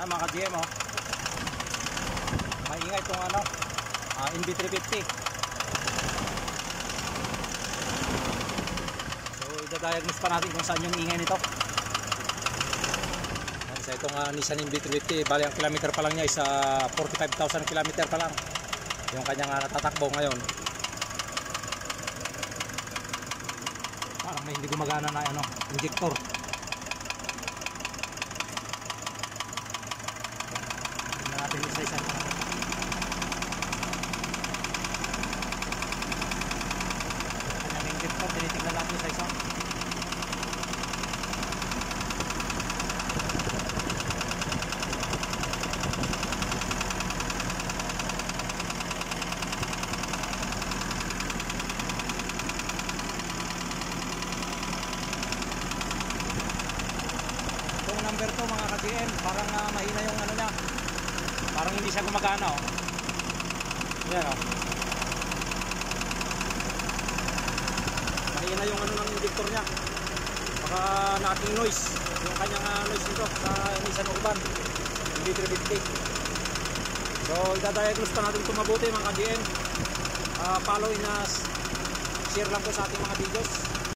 Ah, mga ka-GM oh. Maingay itong ano, ah, NB350. So, idadiagnose pa natin kung saan yung ingay nito. Yan, sa itong ah, Nissan NB350, bali ang kilometer pa lang niya is ah, 45,000 kilometer pa lang. Yung kanyang ah, natatakbo ngayon. Parang may hindi gumagana na ano, injector. Tinitingnan natin isa-isa. Itong number 2 mga ka-GM, parang ah, mahina yung ano niya. Parang hindi siya gumagana oh. Yan oh. Mahina yung ano ng injector niya. Baka nating noise. Yung kanyang ah, noise nito sa Nissan Urban. Hindi 350. So, idadiagnose pa natin ito mabuti mga ka-GM. Ah, follow in us. Share lang po sa ating mga videos.